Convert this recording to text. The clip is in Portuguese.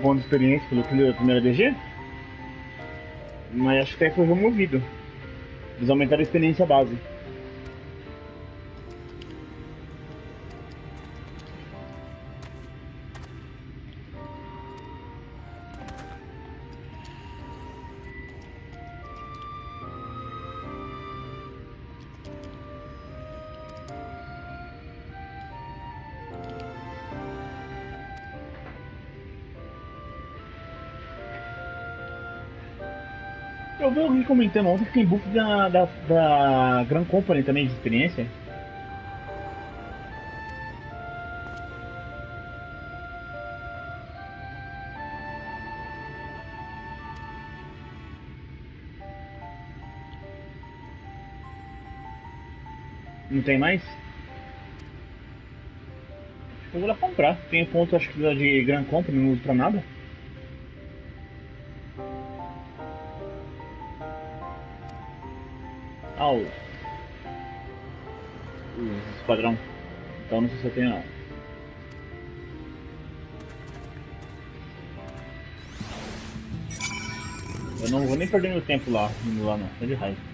ponto de experiência pelo primeira DG. Mas acho que até foi removido. Eles aumentaram a experiência base. Eu vi alguém comentando ontem que tem buff da, da, da Grand Company também de experiência. Não tem mais? Eu vou lá comprar. Tem ponto acho que de Grand Company, não uso pra nada. Ah, o... esquadrão. Então não sei se eu tenho. Eu não vou nem perder meu tempo lá, indo lá não, é de raiva.